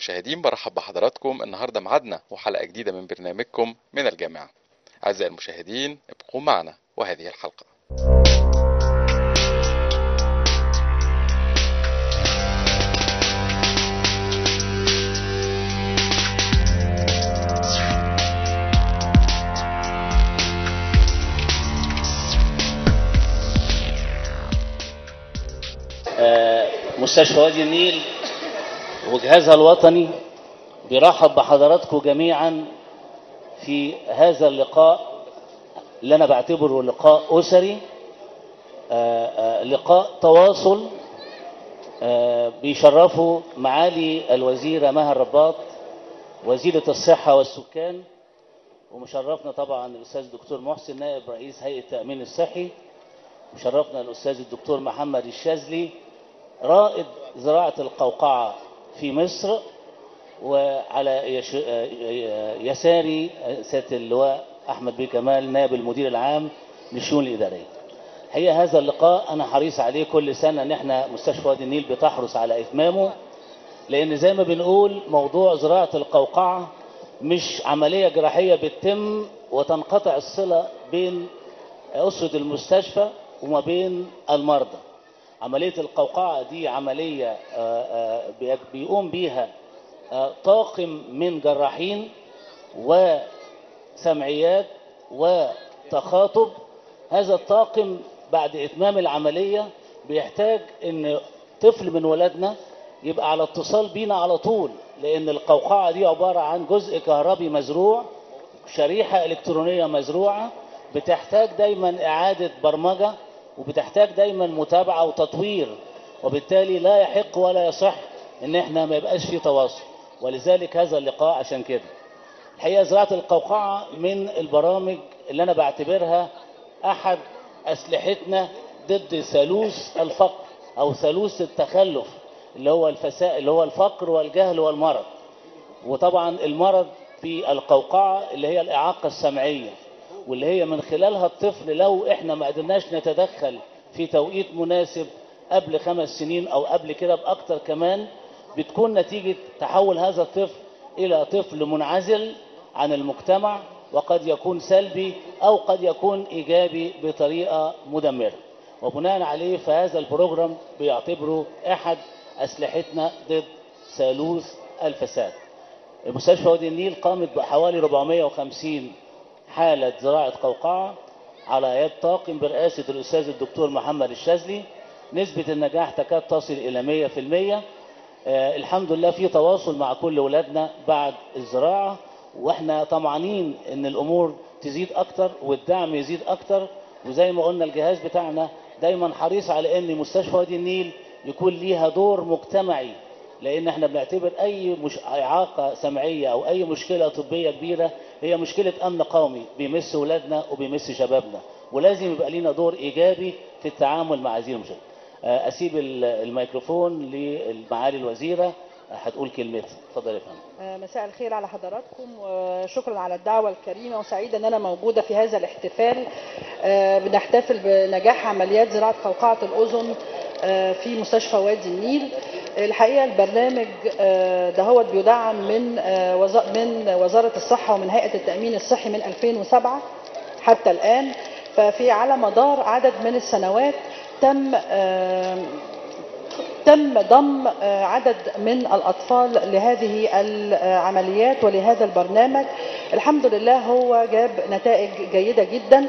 المشاهدين برحب بحضراتكم. النهاردة معادنا وحلقة جديدة من برنامجكم من الجامعة. أعزائي المشاهدين ابقوا معنا وهذه الحلقة. مستشفى وادي النيل وجهازها الوطني بيرحب بحضراتكم جميعا في هذا اللقاء اللي أنا بعتبره لقاء أسري آآ آآ لقاء تواصل بيشرفه معالي الوزيره مها الرباط وزيرة الصحة والسكان ومشرفنا طبعا الأستاذ الدكتور محسن نائب رئيس هيئة التامين الصحي مشرفنا الأستاذ الدكتور محمد الشاذلي رائد زراعة القوقعة في مصر وعلى يساري سيادة اللواء أحمد بن كمال نائب المدير العام للشؤون الإدارية. هي هذا اللقاء أنا حريص عليه كل سنة إن إحنا مستشفى وادي النيل بتحرص على إتمامه لأن زي ما بنقول موضوع زراعة القوقعة مش عملية جراحية بتتم وتنقطع الصلة بين أسرة المستشفى وما بين المرضى. عملية القوقعة دي عملية بيقوم بيها طاقم من جراحين وسمعيات وتخاطب. هذا الطاقم بعد إتمام العملية بيحتاج إن طفل من ولادنا يبقى على اتصال بينا على طول لأن القوقعة دي عبارة عن جزء كهربي مزروع شريحة إلكترونية مزروعة بتحتاج دايما إعادة برمجة وبتحتاج دايما متابعة وتطوير وبالتالي لا يحق ولا يصح إن إحنا ما يبقاش في تواصل. ولذلك هذا اللقاء عشان كده. الحقيقة زراعة القوقعة من البرامج اللي أنا بعتبرها أحد أسلحتنا ضد ثالوث الفقر أو ثالوث التخلف اللي هو الفساء اللي هو الفقر والجهل والمرض. وطبعا المرض في القوقعة اللي هي الإعاقة السمعية. واللي هي من خلالها الطفل لو إحنا ما قدرناش نتدخل في توقيت مناسب قبل خمس سنين أو قبل كده بأكتر كمان بتكون نتيجة تحول هذا الطفل إلى طفل منعزل عن المجتمع وقد يكون سلبي أو قد يكون إيجابي بطريقة مدمرة. وبناء عليه فهذا البروجرام بيعتبره أحد أسلحتنا ضد ثالوث الفساد. مستشفى وادي النيل قامت بحوالي 450 حالة زراعة قوقعة على يد طاقم برئاسة الأستاذ الدكتور محمد الشاذلي. نسبة النجاح تكاد تصل إلى 100% آه الحمد لله في تواصل مع كل ولادنا بعد الزراعة وإحنا طمعانين إن الأمور تزيد أكتر والدعم يزيد أكتر. وزي ما قلنا الجهاز بتاعنا دايما حريص على إن مستشفى وادي النيل يكون ليها دور مجتمعي لأن إحنا بنعتبر أي مش إعاقة سمعية أو أي مشكلة طبية كبيرة هي مشكلة أمن قومي بيمس ولادنا وبيمس شبابنا. ولازم يبقى لينا دور إيجابي في التعامل مع هذه المشكلة أسيب الميكروفون لمعالي الوزيرة. هتقول كلمتها اتفضل يا فندم. مساء الخير على حضراتكم وشكرا على الدعوة الكريمة وسعيدة أن أنا موجودة في هذا الاحتفال. بنحتفل بنجاح عمليات زراعة قوقعة الأذن في مستشفى وادي النيل. الحقيقة البرنامج دهوت بيدعم من من وزارة الصحة ومن هيئة التأمين الصحي من 2007 حتى الآن. ففي على مدار عدد من السنوات تم تم ضم عدد من الأطفال لهذه العمليات ولهذا البرنامج. الحمد لله هو جاب نتائج جيدة جدا.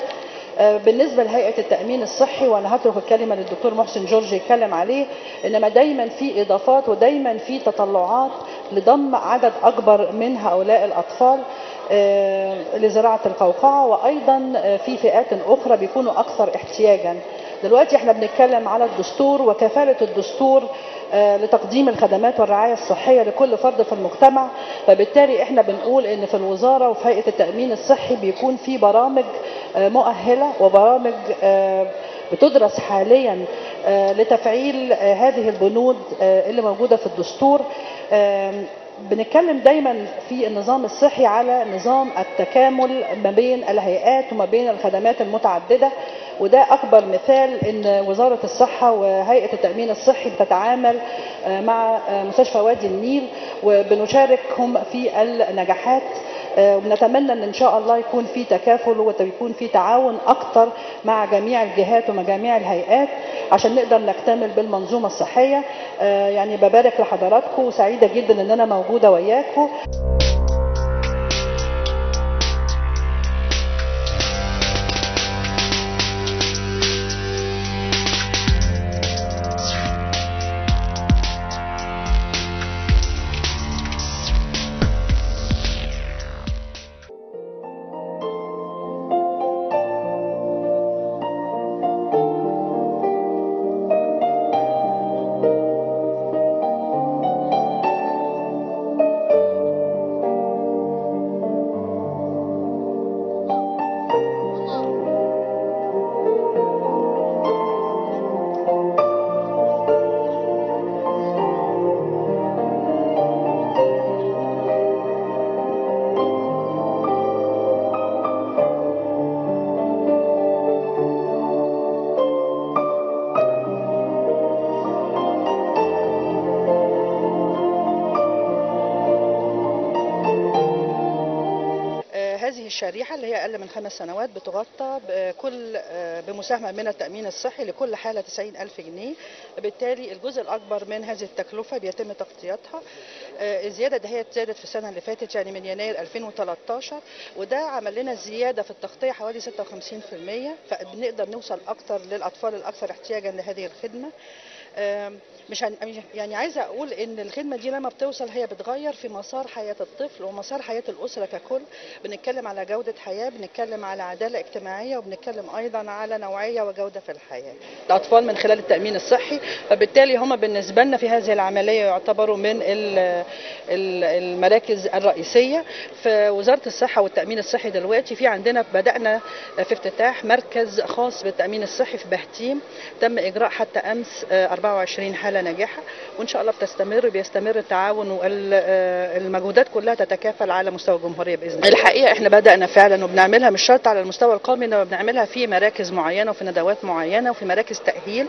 بالنسبة لهيئة التأمين الصحي وأنا هترك الكلمة للدكتور محسن جورج يتكلم عليه إنما دايما في إضافات ودايما في تطلعات لضم عدد أكبر من هؤلاء الأطفال لزراعة القوقعة وأيضا في فئات أخرى بيكونوا أكثر احتياجا. دلوقتي إحنا بنتكلم على الدستور وكفالة الدستور لتقديم الخدمات والرعاية الصحية لكل فرد في المجتمع. فبالتالي إحنا بنقول إن في الوزارة وفي هيئة التأمين الصحي بيكون في برامج مؤهلة وبرامج بتدرس حاليا لتفعيل هذه البنود اللي موجودة في الدستور. بنتكلم دايما في النظام الصحي على نظام التكامل ما بين الهيئات وما بين الخدمات المتعددة. وده أكبر مثال إن وزارة الصحة وهيئة التأمين الصحي بتتعامل آه، مع آه، مستشفى وادي النيل وبنشاركهم في النجاحات آه، وبنتمنى إن إن شاء الله يكون في تكافل ويكون في تعاون أكتر مع جميع الجهات ومع جميع الهيئات عشان نقدر نكتمل بالمنظومة الصحية. يعني ببارك لحضراتكم وسعيدة جدا إن أنا موجودة وياكم. أقل من خمس سنوات بتغطى بكل بمساهمة من التأمين الصحي لكل حالة 90 ألف جنيه. بالتالي الجزء الأكبر من هذه التكلفة بيتم تغطيتها. الزيادة دهيت زادت في السنة اللي فاتت يعني من يناير 2013 وده عمل لنا زيادة في التغطية حوالي 56% فبنقدر نوصل أكتر للأطفال الأكثر احتياجا لهذه الخدمة. مش يعني عايزة أقول إن الخدمة دي لما بتوصل هي بتغير في مسار حياة الطفل ومسار حياة الأسرة ككل. بنتكلم على جودة حياة بنتكلم على عدالة اجتماعية وبنتكلم أيضا على نوعية وجودة في الحياة. الأطفال من خلال التأمين الصحي فبالتالي هم بالنسبة لنا في هذه العملية يعتبروا من ال- ال- المراكز الرئيسية. في وزارة الصحة والتأمين الصحي دلوقتي في عندنا بدأنا في افتتاح مركز خاص بالتأمين الصحي في بهتيم. تم إجراء حتى أمس آه، 24 حالة ناجحة وإن شاء الله بتستمر بيستمر التعاون والمجهودات كلها تتكافل على مستوى الجمهورية بإذن الله. الحقيقة إحنا بدأنا فعلا وبنعملها مش شرط على المستوى القومي إنما بنعملها في مراكز معينة وفي ندوات معينة وفي مراكز تأهيل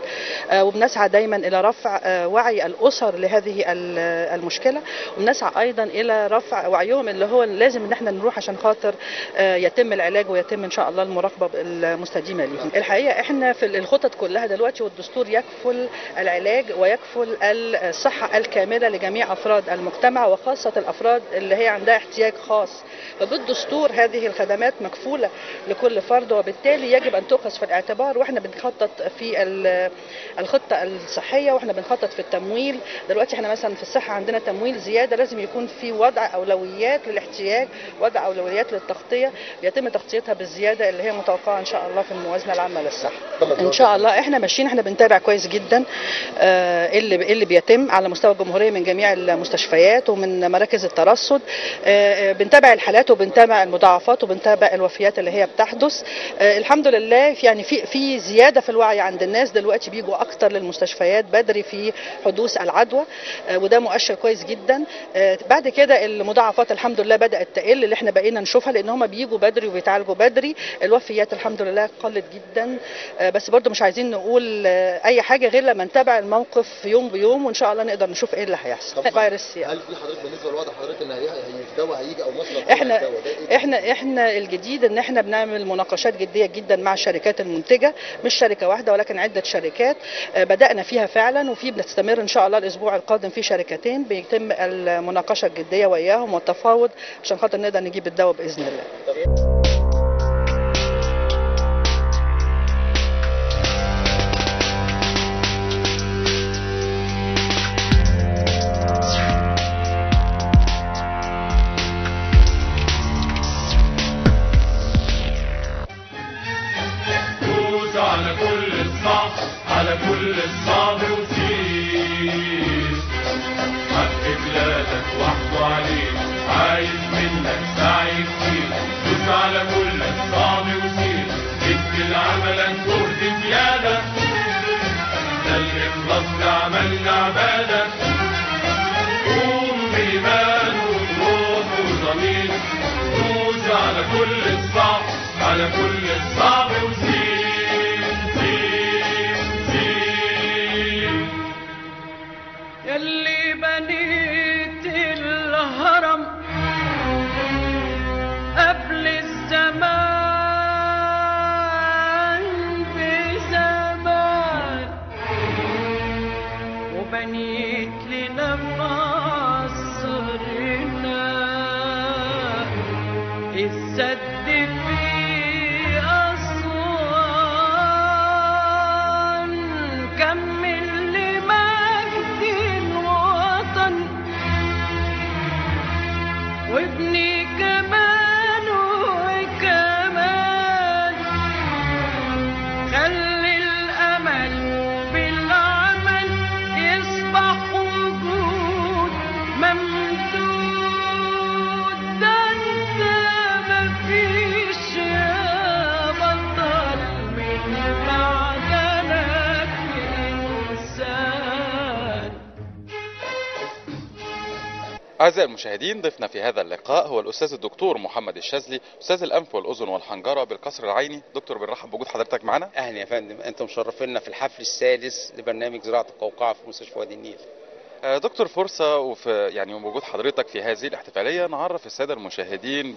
آه، وبنسعى دايما إلى رفع آه، وعي الأسر لهذه ال- المشكلة وبنسعى أيضا إلى رفع وعيهم اللي هو لازم إن إحنا نروح عشان خاطر آه، يتم العلاج ويتم إن شاء الله المراقبة المستديمة ليهم. الحقيقة إحنا في الخطط كلها دلوقتي والدستور يكفل العلاج ويكفل الصحة الكاملة لجميع أفراد المجتمع وخاصة الأفراد اللي هي عندها احتياج خاص. فبالدستور هذه الخدمات مكفولة لكل فرد وبالتالي يجب أن تؤخذ في الاعتبار. وإحنا بنخطط في ال- الخطة الصحية وإحنا بنخطط في التمويل. دلوقتي إحنا مثلا في الصحة عندنا تمويل زيادة لازم يكون في وضع أولويات للاحتياج وضع أولويات للتغطية. يتم تغطيتها بالزيادة اللي هي متوقعة إن شاء الله في الموازنة العامة للصحة. إن شاء الله إحنا ماشيين إحنا بنتابع كويس جدا. اللي إيه اللي بيتم على مستوى الجمهورية من جميع المستشفيات ومن مراكز الترصد. آه، آه، بنتابع الحالات وبنتابع المضاعفات وبنتابع الوفيات اللي هي بتحدث. آه، الحمد لله في يعني في في زيادة في الوعي عند الناس. دلوقتي بيجوا أكتر للمستشفيات بدري في حدوث العدوى آه، وده مؤشر كويس جدا. آه، بعد كده المضاعفات الحمد لله بدأت تقل اللي إحنا بقينا نشوفها لأن هم بيجوا بدري وبيتعالجوا بدري. الوفيات الحمد لله قلت جدا. آه، بس برضو مش عايزين نقول آه، أي حاجة غير لما نتابع الموقف يوم بيوم وإن شاء الله نقدر نشوف إيه اللي هيحصل. فيروس سي هل في حضرتك بالنسبة لوضع حضرتك إن هي هي دواء هيجي أو مصرف إحنا إيه؟ إحنا إحنا الجديد إن إحنا بنعمل مناقشات جدية جدا مع الشركات المنتجة مش شركة واحدة ولكن عدة شركات آه، بدأنا فيها فعلا وفي بنستمر إن شاء الله الأسبوع القادم في شركتين بيتم المناقشة الجدية وياهم والتفاوض عشان خاطر نقدر نجيب الدواء بإذن الله. عليك عايز منك سعي كتير دوس على كل الصعب وسير ادي لعملك جهد زيادة. ده الإخلاص عملنا عبادة. قوم بإيمان وروح وضمير. دوس على كل الصعب على كل أعزائي المشاهدين ضيفنا في هذا اللقاء هو الأستاذ الدكتور محمد الشاذلي أستاذ الأنف والأذن والحنجرة بالقصر العيني. دكتور بنرحب بوجود حضرتك معنا. أهلا يا فندم أنتم مشرفينا في الحفل السادس لبرنامج زراعة القوقعة في مستشفى وادي النيل. دكتور فرصة وفي يعني وجود حضرتك في هذه الاحتفالية نعرف السادة المشاهدين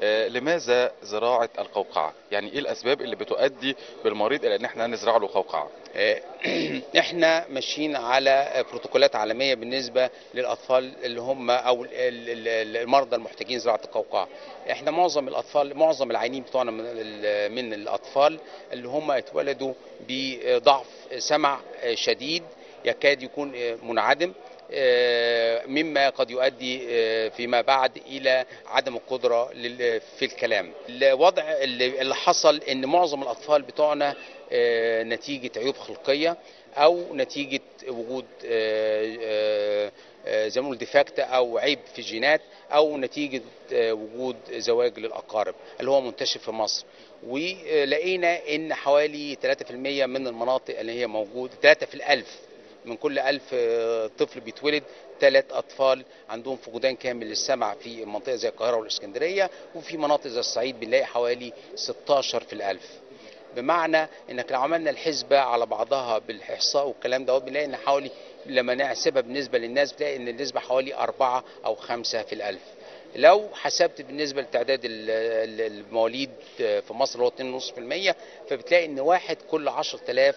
آه، لماذا زراعة القوقعة؟ يعني إيه الأسباب اللي بتؤدي بالمريض إلى إن إحنا نزرع له قوقعة؟ آه، إحنا ماشيين على بروتوكولات عالمية بالنسبة للأطفال اللي هم أو ال- ال- ال- المرضى المحتاجين زراعة القوقعة. إحنا معظم الأطفال معظم العيانين بتوعنا من الأطفال اللي هم اتولدوا بضعف سمع شديد يكاد يكون منعدم آه، مما قد يؤدي آه، فيما بعد إلى عدم القدرة في الكلام. الوضع اللي حصل إن معظم الأطفال بتوعنا آه، نتيجة عيوب خلقية أو نتيجة وجود آه، آه، آه، زي ما نقول defect أو عيب في الجينات أو نتيجة آه، وجود زواج للأقارب اللي هو منتشر في مصر. ولقينا إن حوالي 3% من المناطق اللي هي موجود 3 في الألف من كل ألف آه، طفل بيتولد ثلاث أطفال عندهم فقدان كامل للسمع في منطقة زي القاهرة والإسكندرية وفي مناطق زي الصعيد بنلاقي حوالي 16 في الألف. بمعنى إنك لو عملنا الحسبة على بعضها بالإحصاء والكلام دوت بنلاقي إن حوالي لما نحسبها بالنسبة للناس بتلاقي إن النسبة حوالي أربعة أو خمسة في الألف. لو حسبت بالنسبة لتعداد ال- ال- المواليد في مصر هو 2.5% فبتلاقي إن واحد كل 10000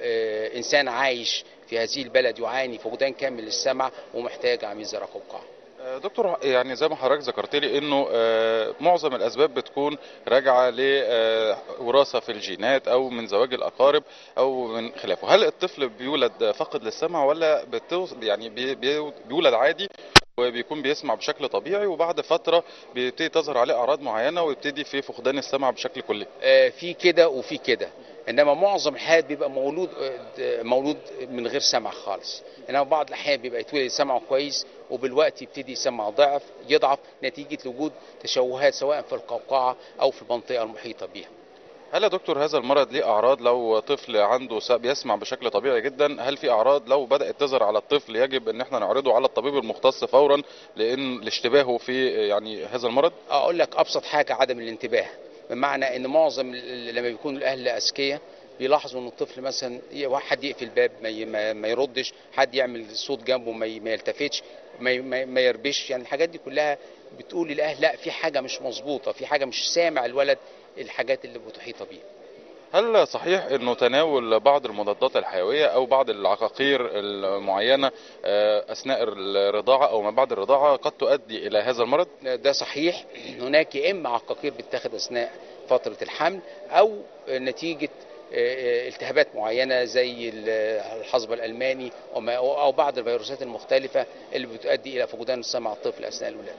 آه، إنسان عايش في هذه البلد يعاني فقدان كامل للسمع ومحتاج عميل زرع قوقعه آه، دكتور يعني زي ما حضرتك ذكرت لي إنه آه، معظم الأسباب بتكون راجعة لوراثه في الجينات أو من زواج الأقارب أو من خلافه. هل الطفل بيولد فاقد للسمع ولا يعني بي- بي- بيولد عادي وبيكون بيسمع بشكل طبيعي وبعد فترة بيبتدي تظهر عليه أعراض معينة ويبتدي في فقدان السمع بشكل كلي؟ آه، في كده وفي كده. إنما معظم الحالات بيبقى مولود آه، مولود من غير سمع خالص. إنما بعض الأحيان بيبقى يتولد سمعه كويس وبالوقت يبتدي يسمع ضعف يضعف نتيجة وجود تشوهات سواء في القوقعة أو في المنطقة المحيطة بيها. هل يا دكتور هذا المرض ليه أعراض؟ لو طفل عنده بيسمع بشكل طبيعي جدا هل في أعراض؟ لو بدأت تظهر على الطفل يجب إن إحنا نعرضه على الطبيب المختص فورا لأن لاشتباهه في يعني هذا المرض؟ أقول لك أبسط حاجة عدم الانتباه. بمعنى إن معظم لما بيكون الأهل أذكياء بيلاحظوا إن الطفل مثلا حد يقفل الباب ما يردش حد يعمل صوت جنبه ما يلتفتش ما يربش. يعني الحاجات دي كلها بتقول للأهل لا في حاجة مش مظبوطة في حاجة مش سامع الولد الحاجات اللي بتحيط بيه هل صحيح إنه تناول بعض المضادات الحيوية أو بعض العقاقير المعينة آه، أثناء الرضاعة أو ما بعد الرضاعة قد تؤدي إلى هذا المرض؟ ده صحيح. هناك يا إما عقاقير بتتاخد أثناء فترة الحمل أو نتيجة آه، التهابات معينة زي الحصبه الألماني أو بعض الفيروسات المختلفة اللي بتؤدي إلى فقدان السمع الطفل أثناء الولادة.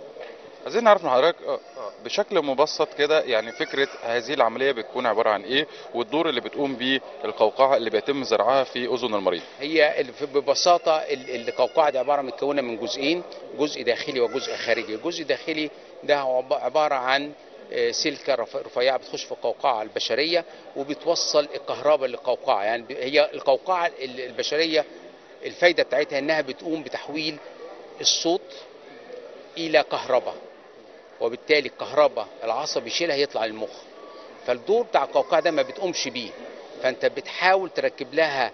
عايزين نعرف من حضرتك آه، آه، بشكل مبسط كده يعني فكرة هذه العملية بتكون عبارة عن إيه؟ والدور اللي بتقوم بيه القوقعة اللي بيتم زرعها في أذن المريض. هي ببساطة ال- القوقعة دي عبارة متكونة من جزئين جزء داخلي وجزء خارجي. الجزء الداخلي ده عبارة عن آه، سلكة رف- رفيعة بتخش في القوقعة البشرية وبتوصل الكهرباء للقوقعة. يعني هي القوقعة ال- البشرية الفايدة بتاعتها إنها بتقوم بتحويل الصوت إلى كهرباء. وبالتالي الكهرباء العصب يشيلها يطلع للمخ. فالدور بتاع القوقعة ده ما بتقومش بيه. فأنت بتحاول تركب لها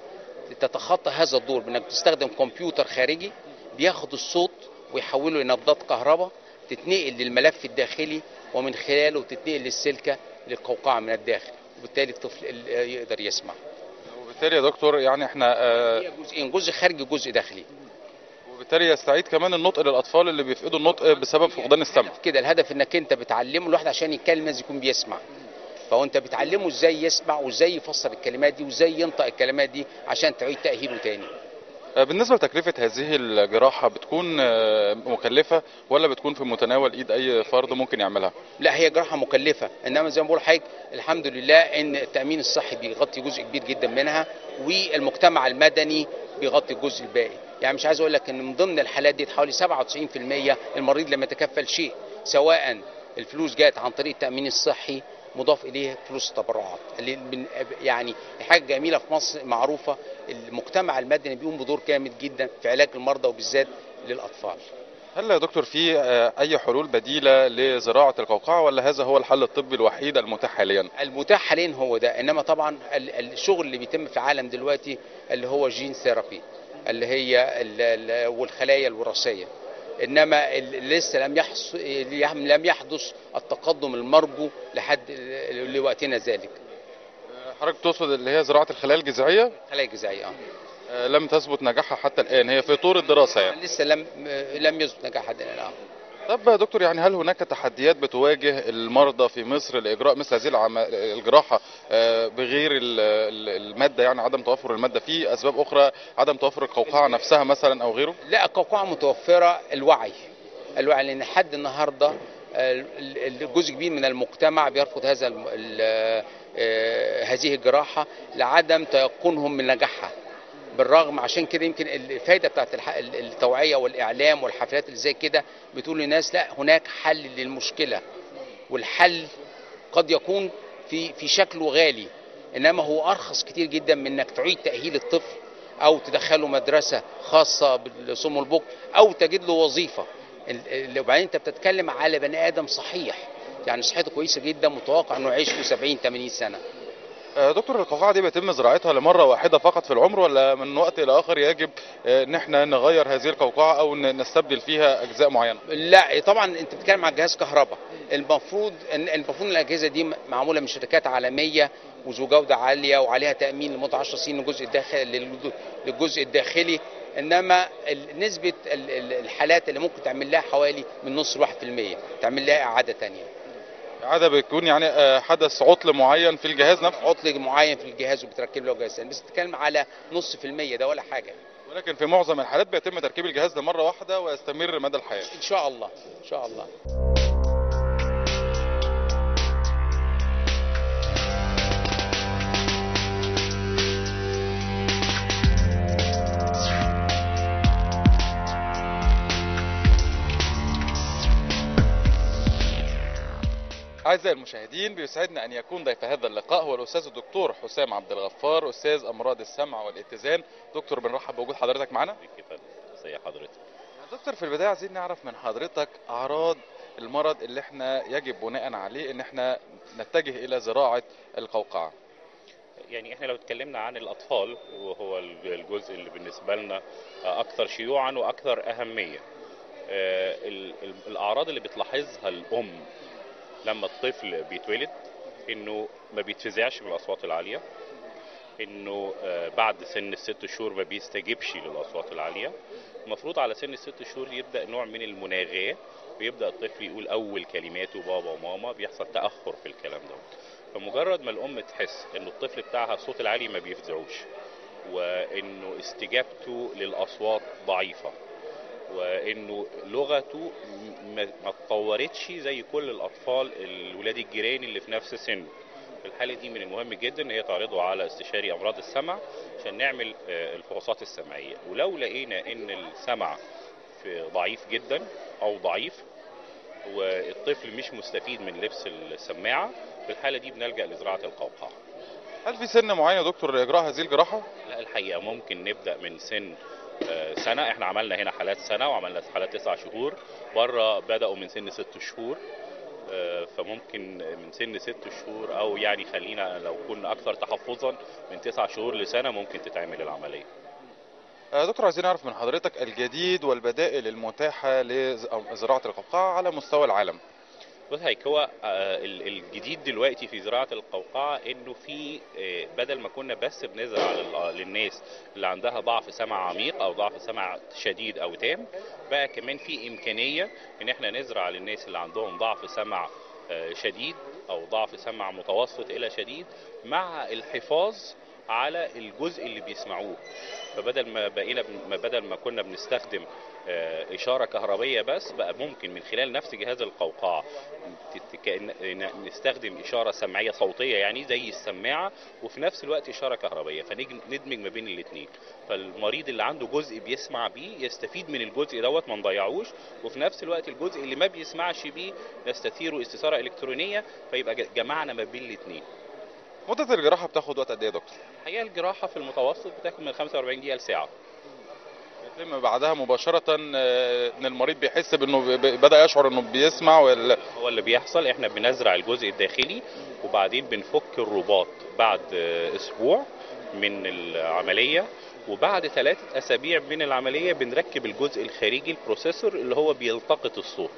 تتخطى هذا الدور بإنك تستخدم كمبيوتر خارجي بياخد الصوت ويحوله لنبضات كهرباء تتنقل للملف الداخلي ومن خلاله تتنقل للسلكة للقوقعة من الداخل. وبالتالي الطفل ال- يقدر يسمع. وبالتالي يا دكتور يعني إحنا آه، جزئين جزء خارجي وجزء داخلي. وبالتالي يستعيد كمان النطق للأطفال اللي بيفقدوا النطق بسبب فقدان السمع. كده الهدف إنك أنت بتعلمه الواحد عشان يتكلم لازم يكون بيسمع. فهو انت بتعلمه إزاي يسمع وإزاي يفسر الكلمات دي وإزاي ينطق الكلمات دي عشان تعيد تأهيله تاني. آه، بالنسبة لتكلفة هذه الجراحة بتكون آه، مكلفة ولا بتكون في متناول إيد أي فرد ممكن يعملها؟ لا هي جراحة مكلفة. إنما زي ما بقول حضرتك الحمد لله إن التأمين الصحي بيغطي جزء كبير جدا منها والمجتمع المدني بيغطي الجزء الباقي. يعني مش عايز أقول لك إن من ضمن الحالات دي حوالي 97% المريض لم يتكفل شيء سواء الفلوس جاءت عن طريق التأمين الصحي مضاف إليه فلوس التبرعات. يعني حاجة جميلة في مصر معروفة المجتمع المدني بيقوم بدور جامد جدا في علاج المرضى وبالذات للأطفال. هل يا دكتور في آه، أي حلول بديلة لزراعة القوقعة ولا هذا هو الحل الطبي الوحيد المتاح حاليا؟ المتاح حاليا هو ده إنما طبعا ال- الشغل اللي بيتم في العالم دلوقتي اللي هو جين ثيرابي اللي هي ال- ال- والخلايا الوراثية إنما لسه لم يحص لم يحدث التقدم المرجو لحد لوقتنا ذلك آه، حضرتك تقصد اللي هي زراعة الخلايا الجذعية خلايا جذعيه آه. آه، لم تثبت نجاحها حتى الآن هي في طور الدراسة يعني لسه لم لم يثبت نجاح حد الآن آه. طب يا دكتور يعني هل هناك تحديات بتواجه المرضى في مصر لإجراء مثل هذه. الجراحة آه، بغير ال- ال- المادة يعني عدم توفر المادة في أسباب أخرى عدم توفر القوقعة نفسها مثلا أو غيره لا القوقعة متوفرة الوعي الوعي لأن حد النهارده ال- ال- جزء كبير من المجتمع بيرفض هذا آه، هذه الجراحة لعدم تيقنهم من نجاحها بالرغم عشان كده يمكن الفايدة بتاعت التوعية والإعلام والحفلات اللي زي كده بتقول للناس لا هناك حل للمشكلة والحل قد يكون في في شكله غالي إنما هو أرخص كتير جدا من إنك تعيد تأهيل الطفل أو تدخله مدرسة خاصة بالصم والبكم أو تجد له وظيفة. وبعدين أنت بتتكلم على بني آدم صحيح يعني صحته كويسة جدا متوقع إنه يعيش له 70 80 سنة. دكتور القوقعه دي بيتم زراعتها لمرة واحدة فقط في العمر ولا من وقت إلى آخر يجب آه، إن إحنا نغير هذه القوقعة أو نستبدل فيها أجزاء معينة؟ لا طبعا أنت بتتكلم على جهاز كهرباء. المفروض المفروض الأجهزة دي معمولة من شركات عالمية وذو جودة عالية وعليها تأمين لمدة 10 سنين للجزء الداخلي للجزء الداخلي. إنما نسبة ال- ال- الحالات اللي ممكن تعمل لها حوالي من نص ل 1% تعمل لها إعادة ثانية عاده بيكون يعني آه، حدث عطل معين في الجهاز نفسه؟ عطل معين في الجهاز وبتركب له جهاز. بس بتتكلم على نص في المية ده ولا حاجة. ولكن في معظم الحالات بيتم تركيب الجهاز لمره واحدة ويستمر مدى الحياة. إن شاء الله إن شاء الله. أعزائي المشاهدين بيسعدنا أن يكون ضيف هذا اللقاء هو الأستاذ الدكتور حسام عبد الغفار أستاذ أمراض السمع والاتزان. دكتور بنرحب بوجود حضرتك معنا. زي حضرتك. دكتور في البداية عايزين نعرف من حضرتك أعراض المرض اللي إحنا يجب بناء عليه إن إحنا نتجه إلى زراعة القوقعة. يعني إحنا لو اتكلمنا عن الأطفال وهو الجزء اللي بالنسبة لنا أكثر شيوعا وأكثر أهمية آه، ال- ال- الأعراض اللي بتلاحظها الأم لما الطفل بيتولد إنه ما بيتفزعش من الاصوات العالية إنه آه، بعد سن الست شهور ما بيستجيبش للأصوات العالية. المفروض على سن الست شهور يبدأ نوع من المناغاة ويبدأ الطفل يقول أول كلماته بابا وماما بيحصل تأخر في الكلام ده فمجرد ما الأم تحس إن الطفل بتاعها الصوت العالي ما بيفزعوش وإنه استجابته للأصوات ضعيفة. وإنه لغته ما اتطورتش زي كل الأطفال الولاد الجيران اللي في نفس سنه. في الحالة دي من المهم جدا إن هي تعرضه على استشاري أمراض السمع عشان نعمل آه، الفحوصات السمعية. ولو لقينا إن السمع في ضعيف جدا أو ضعيف والطفل مش مستفيد من لبس السماعة في الحالة دي بنلجأ لزراعة القوقعة. هل في سن معين يا دكتور لاجراء هذه الجراحة؟ لا الحقيقة ممكن نبدأ من سن سنة. إحنا عملنا هنا حالات سنة وعملنا حالات تسع شهور. بره بدأوا من سن ست شهور. آه، فممكن من سن ست شهور أو يعني خلينا لو كنا أكثر تحفظا من تسع شهور لسنة ممكن تتعمل العملية. آه، دكتور عايزين نعرف من حضرتك الجديد والبدائل المتاحة لزراعة القوقعة على مستوى العالم. بص هيك هو آه، ال- الجديد دلوقتي في زراعة القوقعة إنه في آه، بدل ما كنا بس بنزرع لل- للناس اللي عندها ضعف سمع عميق أو ضعف سمع شديد أو تام بقى كمان في إمكانية إن إحنا نزرع للناس اللي عندهم ضعف سمع آه، شديد أو ضعف سمع متوسط إلى شديد مع الحفاظ على الجزء اللي بيسمعوه. فبدل ما بقينا بدل ما كنا بنستخدم آه، إشارة كهربية بس بقى ممكن من خلال نفس جهاز ن- نستخدم إشارة سمعية صوتية يعني زي السماعة وفي نفس الوقت إشارة كهربية. فندمج ما بين الاثنين فالمريض اللي عنده جزء بيسمع بيه يستفيد من الجزء دوت ما نضيعوش. وفي نفس الوقت الجزء اللي ما بيسمعش بيه نستثيره استثارة إلكترونية فيبقى جمعنا ما بين الاثنين مدة الجراحة بتاخد وقت قد إيه يا دكتور؟ الحقيقة الجراحة في المتوسط بتاخد من 45 دقيقة لساعة. بيتم بعدها مباشرة آه، إن المريض بيحس بإنه ب- ب- بدأ يشعر إنه بيسمع ولا هو اللي بيحصل إحنا بنزرع الجزء الداخلي وبعدين بنفك الرباط بعد آه، أسبوع من العملية. وبعد ثلاثة أسابيع من العملية بنركب الجزء الخارجي البروسيسور اللي هو بيلتقط الصوت.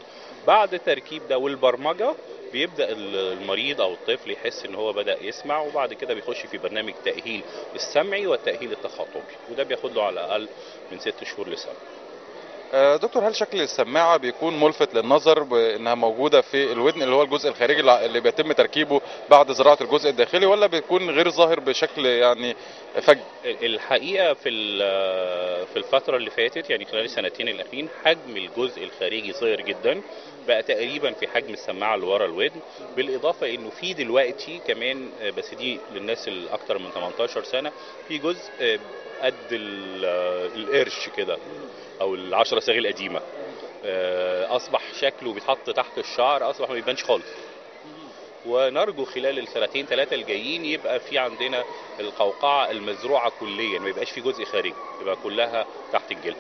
بعد التركيب ده والبرمجة بيبدأ ال- المريض أو الطفل يحس إن هو بدأ يسمع وبعد كده بيخش في برنامج تأهيل السمعي والتأهيل التخاطبي وده بياخد له على الأقل من ست شهور لسنة. آه، دكتور هل شكل السماعة بيكون ملفت للنظر بأنها موجودة في الودن اللي هو الجزء الخارجي اللي- بيتم تركيبه بعد زراعة الجزء الداخلي ولا بيكون غير ظاهر بشكل يعني فج الحقيقة في في الفترة اللي فاتت يعني خلال السنتين الأخيرين حجم الجزء الخارجي صغير جدا بقى تقريبا في حجم السماعة اللي ورا الودن. بالإضافة إنه في دلوقتي كمان آه، بس دي للناس الاكثر من 18 سنة في جزء آه، قد ال- آه، القرش كده. أو العشرة صاغ القديمة. آه، أصبح شكله بيتحط تحت الشعر أصبح ما بيبانش خالص. ونرجو خلال السنتين ثلاثة الجايين يبقى في عندنا القوقعة المزروعة كليا ما يبقاش في جزء خارجي يبقى كلها تحت الجلد.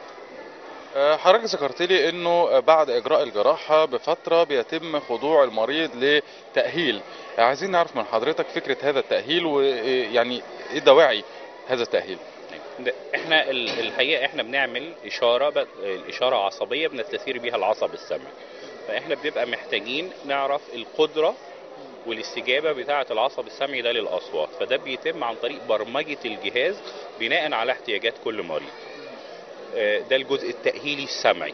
آه، حضرتك ذكرت لي إنه بعد إجراء الجراحة بفترة بيتم خضوع المريض لتأهيل. عايزين نعرف من حضرتك فكرة هذا التأهيل ويعني إيه دواعي هذا التأهيل؟ إحنا ال- الحقيقة إحنا بنعمل إشارة ب- الإشارة عصبية بنستثير بيها العصب السمعي. فاحنا بنبقى محتاجين نعرف القدرة والاستجابة بتاعة العصب السمعي ده للأصوات. فده بيتم عن طريق برمجة الجهاز بناء على احتياجات كل مريض. آه، ده الجزء التأهيلي السمعي.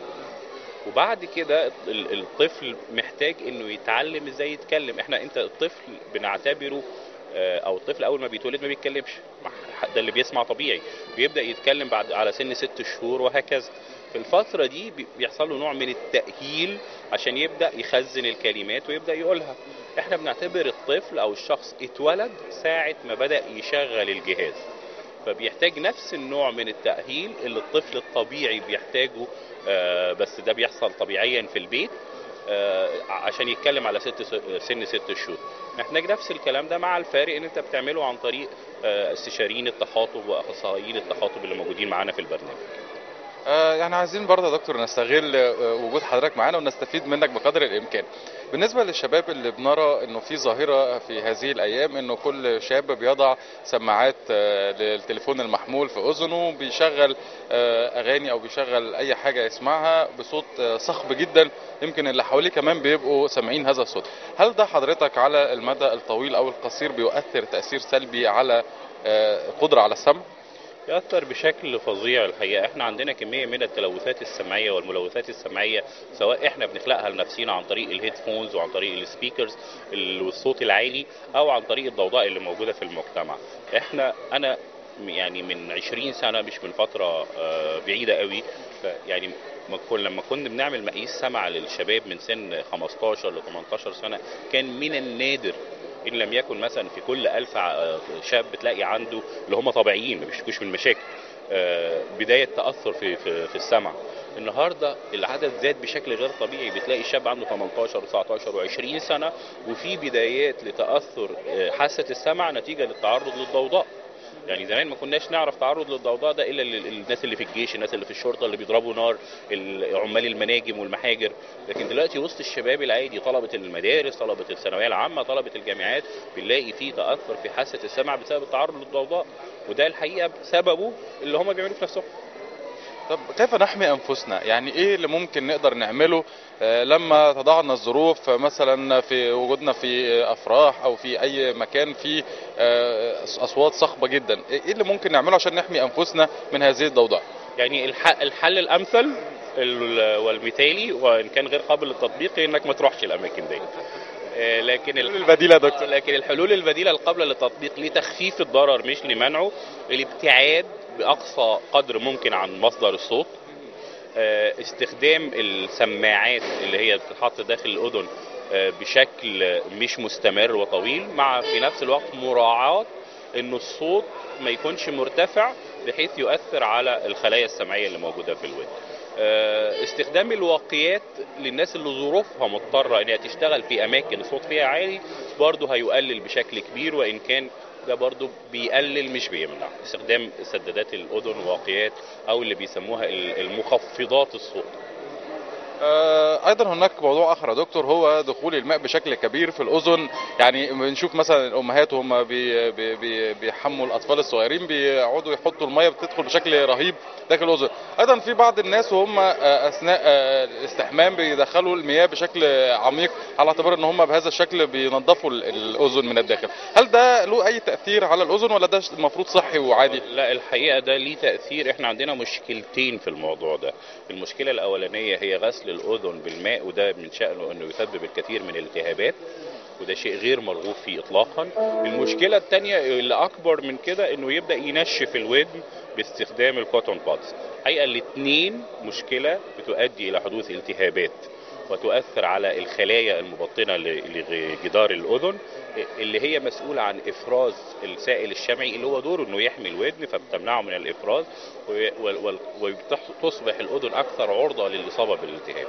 وبعد كده ال- الطفل محتاج إنه يتعلم إزاي يتكلم. إحنا أنت الطفل بنعتبره أو الطفل أول ما بيتولد ما بيتكلمش. ده اللي بيسمع طبيعي. بيبدأ يتكلم بعد على سن ست شهور وهكذا. في الفترة دي بي- بيحصل له نوع من التأهيل عشان يبدأ يخزن الكلمات ويبدأ يقولها. إحنا بنعتبر الطفل أو الشخص اتولد ساعة ما بدأ يشغل الجهاز. فبيحتاج نفس النوع من التأهيل اللي الطفل الطبيعي بيحتاجه آه، بس ده بيحصل طبيعيا في البيت. آه، عشان يتكلم على ست سن ست شهور محتاج نفس الكلام ده مع الفارق ان انت بتعمله عن طريق آه، استشاريين التخاطب واخصائيين التخاطب اللي موجودين معانا في البرنامج. آه، يعني عايزين برضه يا دكتور نستغل آه، وجود حضرتك معانا ونستفيد منك بقدر الإمكان. بالنسبة للشباب اللي بنرى إنه في ظاهرة في هذه الأيام إنه كل شاب بيضع سماعات آه، للتليفون المحمول في أذنه بيشغل آه، أغاني أو بيشغل أي حاجة يسمعها بصوت آه، صخب جدا. يمكن اللي حواليه كمان بيبقوا سامعين هذا الصوت. هل ده حضرتك على المدى الطويل أو القصير بيؤثر تأثير سلبي على آه، قدرة على السمع؟ يأثر بشكل فظيع الحقيقة. إحنا عندنا كمية من التلوثات السمعية والملوثات السمعية سواء إحنا بنخلقها لنفسنا عن طريق ال headphones وعن طريق ال speakers ال- والصوت العالي أو عن طريق الضوضاء اللي موجودة في المجتمع. إحنا أنا يعني من 20 سنة مش من فترة آه، بعيدة قوي. يعني لما كنا بنعمل مقاييس سمع للشباب من سن 15 ل 18 سنة كان من النادر إن لم يكن مثلا في كل ألف شاب بتلاقي عنده اللي هم طبيعيين ما بيشتكوش من مشاكل. آه، بداية تأثر في في, في السمع. النهارده العدد زاد بشكل غير طبيعي. بتلاقي شاب عنده 18 و19 و20 سنة وفي بدايات لتأثر آه، حاسة السمع نتيجة للتعرض للضوضاء. يعني زمان ما كناش نعرف تعرض للضوضاء ده إلا الناس اللي في الجيش الناس اللي في الشرطة اللي بيضربوا نار ال- عمال المناجم والمحاجر. لكن دلوقتي وسط الشباب العادي طلبة المدارس طلبة الثانوية العامة طلبة الجامعات بنلاقي فيه تأثر في حاسة السمع بسبب التعرض للضوضاء. وده الحقيقة سببه اللي هم بيعملوه في نفسهم. طب كيف نحمي أنفسنا؟ يعني إيه اللي ممكن نقدر نعمله لما تضعنا الظروف آه، مثلا في وجودنا في آه، أفراح أو في أي مكان فيه آه، أصوات صاخبة جدا. إيه اللي ممكن نعمله عشان نحمي أنفسنا من هذه الضوضاء؟ يعني الح- الحل الأمثل ال- والمثالي وإن كان غير قابل للتطبيق إنك ما تروحش الأماكن دي. آه، لكن ال- البديلة دكتور. لكن الحلول البديلة القابلة للتطبيق لتخفيف الضرر مش لمنعه الابتعاد بأقصى قدر ممكن عن مصدر الصوت. آه، استخدام السماعات اللي هي بتتحط داخل الأذن آه، بشكل مش مستمر وطويل مع في نفس الوقت مراعاة إن الصوت ما يكونش مرتفع بحيث يؤثر على الخلايا السمعية اللي موجودة في الودن. آه، استخدام الواقيات للناس اللي ظروفها مضطرة إنها تشتغل في أماكن الصوت فيها عالي برضه هيقلل بشكل كبير وإن كان ده برضه بيقلل مش بيمنع استخدام سدادات الأذن واقيات أو اللي بيسموها ال- المخفضات الصوت. أيضا هناك موضوع آخر يا دكتور هو دخول الماء بشكل كبير في الأذن. يعني بنشوف مثلا الأمهات وهم بي بي بي بيحموا الأطفال الصغيرين بيقعدوا يحطوا المية بتدخل بشكل رهيب داخل الأذن. أيضا في بعض الناس وهم آه، أثناء آه، الاستحمام بيدخلوا المياه بشكل عميق على اعتبار إن هم بهذا الشكل بينظفوا ال- الأذن من الداخل. هل ده له أي تأثير على الأذن ولا ده المفروض صحي وعادي؟ لا الحقيقة ده ليه تأثير. إحنا عندنا مشكلتين في الموضوع ده. المشكلة الأولانية هي غسل الاذن بالماء وده من شأنه إنه يسبب الكثير من الالتهابات وده شيء غير مرغوب فيه اطلاقا. المشكلة الثانية اللي أكبر من كده إنه يبدأ ينشف الودن باستخدام ال cotton buds. الحقيقة الاثنين مشكلة بتؤدي إلى حدوث التهابات. وتؤثر على الخلايا المبطنة ل- لجدار الأذن اللي هي مسؤولة عن إفراز السائل الشمعي اللي هو دوره إنه يحمي الودن فبتمنعه من الإفراز وتصبح الأذن أكثر عرضة للإصابة بالالتهاب.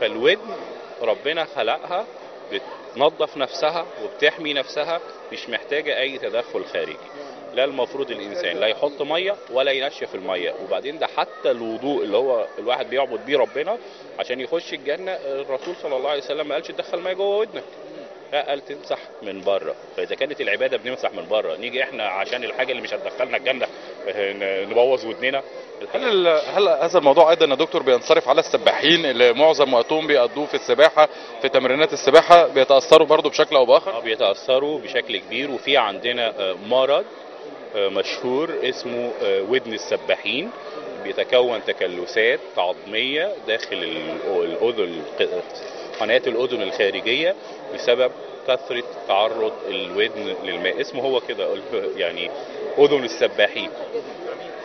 فالودن ربنا خلقها بتنظف نفسها وبتحمي نفسها مش محتاجة أي تدخل خارجي. لا المفروض الإنسان لا يحط مية ولا ينشف المية. وبعدين ده حتى الوضوء اللي هو الواحد بيعبد بيه ربنا عشان يخش الجنة الرسول صلى الله عليه وسلم ما قالش تدخل مية جوه ودنك. لا قال تمسح من بره. فإذا كانت العبادة بنمسح من بره نيجي إحنا عشان الحاجة اللي مش هتدخلنا الجنة ن- نبوظ ودننا. هل هل هذا الموضوع أيضا يا دكتور بينصرف على السباحين اللي معظم وقتهم بيقضوه في السباحة في تمرينات السباحة بيتأثروا برضو بشكل أو بآخر؟ آه بيتأثروا بشكل كبير. وفي عندنا آه، مرض مشهور اسمه آه، ودن السباحين. بيتكون تكلسات عظمية داخل ال- الأذن قناة الأذن الخارجية بسبب كثرة تعرض الودن للماء. اسمه هو كده يعني أذن السباحين.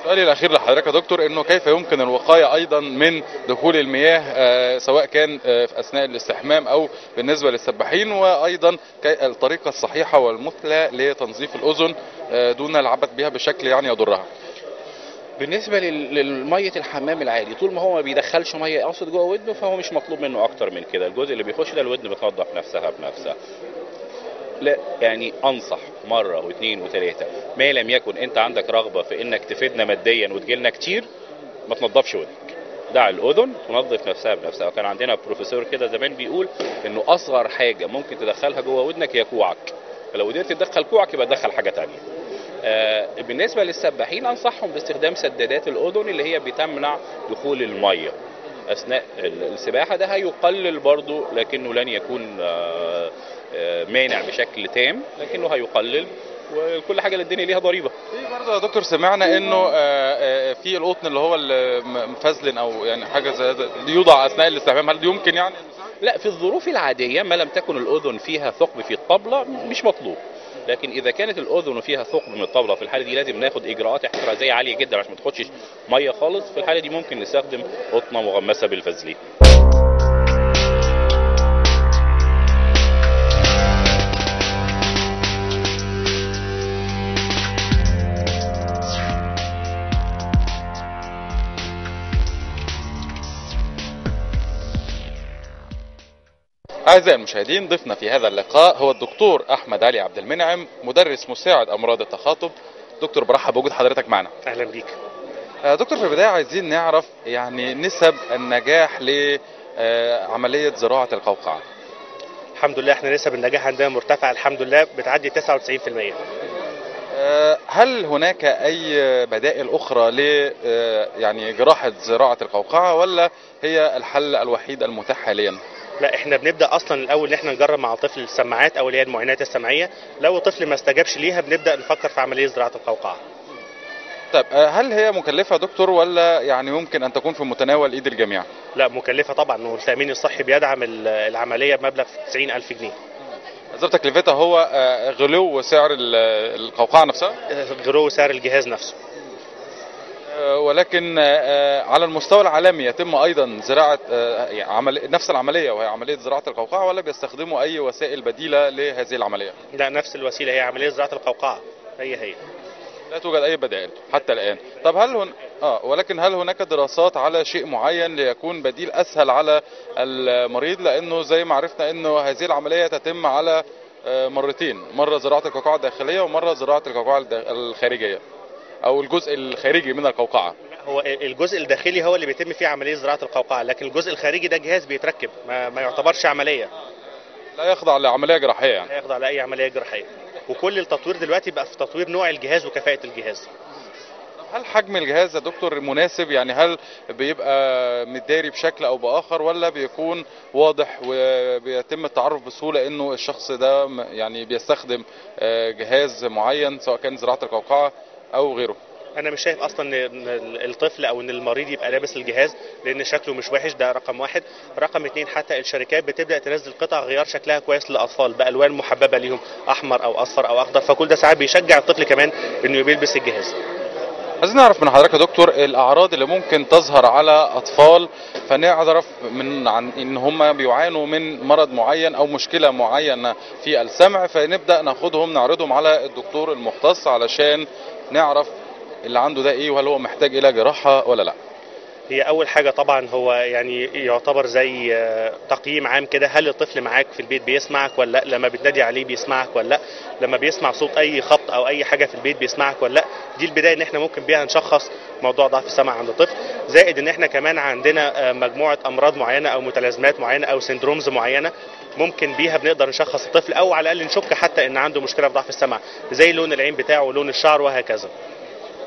سؤالي الأخير لحضرتك يا دكتور إنه كيف يمكن الوقاية أيضا من دخول المياه آه، سواء كان آه، في أثناء الاستحمام أو بالنسبة للسباحين وأيضا كي- الطريقة الصحيحة والمثلى لتنظيف الأذن آه، دون العبث بها بشكل يعني يضرها. بالنسبة لل- للمية الحمام العادي طول ما هو ما بيدخلش مية أقصد جوه ودنه فهو مش مطلوب منه أكتر من كده. الجزء اللي بيخش ده الودن بتنظف نفسها بنفسها. لا يعني أنصح مرة واثنين وثلاثه ما لم يكن أنت عندك رغبة في إنك تفيدنا ماديا وتجيلنا كتير ما تنظفش ودنك. دع الأذن تنظف نفسها بنفسها. وكان عندنا بروفيسور كده زمان بيقول إنه أصغر حاجة ممكن تدخلها جوه ودنك هي كوعك. فلو قدرت تدخل كوعك يبقى تدخل حاجة تانية. آه، بالنسبة للسباحين أنصحهم باستخدام سدادات الأذن اللي هي بتمنع دخول المية. أثناء ال- السباحة ده هيقلل برضو لكنه لن يكون آه، آه، مانع بشكل تام لكنه هيقلل وكل حاجة للدنيا ليها ضريبة. في برضه يا دكتور سمعنا إنه آه، آه، في القطن اللي هو المفزلن أو يعني حاجة زي هذا يوضع أثناء الاستحمام هل يمكن يعني؟ لا في الظروف العادية ما لم تكن الأذن فيها ثقب في الطبلة مش مطلوب. لكن إذا كانت الأذن فيها ثقب من الطبلة في الحالة دي لازم ناخد إجراءات احترازيه عالية جدا عشان ما تاخدش مية خالص. في الحالة دي ممكن نستخدم قطنة مغمسة بالفازلين. أعزائي المشاهدين ضيفنا في هذا اللقاء هو الدكتور أحمد علي عبد المنعم مدرس مساعد أمراض التخاطب. دكتور برحب بوجود حضرتك معنا. أهلا بيك. آه، دكتور في البداية عايزين نعرف يعني نسب النجاح لعملية زراعة القوقعة. الحمد لله إحنا نسب النجاح عندنا مرتفعة الحمد لله بتعدي 99% آه، هل هناك أي بدائل أخرى ل آه، يعني جراحة زراعة القوقعة ولا هي الحل الوحيد المتاح حاليا؟ لا إحنا بنبدأ أصلا الأول إن إحنا نجرب مع الطفل السماعات أو اللي هي المعينات السمعيه لو الطفل ما استجابش ليها بنبدأ نفكر في عملية زراعة القوقعة. طيب آه، هل هي مكلفة يا دكتور ولا يعني يمكن أن تكون في متناول إيد الجميع؟ لا مكلفة طبعا. والتامين الصحي بيدعم ال- العملية بمبلغ 90000 جنيه. اسباب تكلفتها هو آه، غلو سعر ال- القوقعة نفسها؟ غلو سعر الجهاز نفسه. آه، ولكن آه، على المستوى العالمي يتم أيضا زراعة آه، يعني عمل نفس العملية وهي عملية زراعة القوقعة ولا بيستخدموا أي وسائل بديلة لهذه العملية؟ لا نفس الوسيلة هي عملية زراعة القوقعة. هي هي. لا توجد أي بدائل حتى الآن. طب هل هن... آه ولكن هل هناك دراسات على شيء معين ليكون بديل أسهل على المريض؟ لأنه زي ما عرفنا إنه هذه العملية تتم على آه، مرتين. مرة زراعة القوقعة الداخلية ومرة زراعة القوقعة الخارجية. أو الجزء الخارجي من القوقعة؟ هو الجزء الداخلي هو اللي بيتم فيه عملية زراعة القوقعة لكن الجزء الخارجي ده جهاز بيتركب ما, ما يعتبرش عملية. لا يخضع لعملية جراحية يعني. لا يخضع لأي عملية جراحية. وكل التطوير دلوقتي بقى في تطوير نوع الجهاز وكفاءة الجهاز. هل حجم الجهاز يا دكتور مناسب؟ يعني هل بيبقى متداري بشكل أو بآخر ولا بيكون واضح وبيتم التعرف بسهولة إنه الشخص ده يعني بيستخدم آه، جهاز معين سواء كان زراعة القوقعة أو غيره. أنا مش شايف أصلا إن إن الطفل أو إن المريض يبقى لابس الجهاز لأن شكله مش وحش ده رقم واحد. رقم اتنين حتى الشركات بتبدأ تنزل قطع غيار شكلها كويس للأطفال بألوان محببة ليهم أحمر أو أصفر أو أخضر. فكل ده ساعات بيشجع الطفل كمان إنه بيلبس الجهاز. عايزين نعرف من حضرتك يا دكتور الأعراض اللي ممكن تظهر على أطفال فنعرف من عن إن هم بيعانوا من مرض معين أو مشكلة معينة في السمع فنبدأ ناخدهم نعرضهم على الدكتور المختص علشان نعرف اللي عنده ده إيه وهل هو محتاج إلى جراحه ولا لا. هي أول حاجة طبعا هو يعني يعتبر زي آه، تقييم عام كده هل الطفل معاك في البيت بيسمعك ولا لأ؟ لما بتنادي عليه بيسمعك ولا لأ؟ لما بيسمع صوت أي خبط أو أي حاجة في البيت بيسمعك ولا لأ؟ دي البداية إن إحنا ممكن بيها نشخص موضوع ضعف السمع عند الطفل زائد إن إحنا كمان عندنا آه، مجموعة أمراض معينة أو متلازمات معينة أو سندرومز معينة. ممكن بيها بنقدر نشخص الطفل أو على الأقل نشك حتى إن عنده مشكلة في ضعف السمع زي لون العين بتاعه ولون الشعر وهكذا.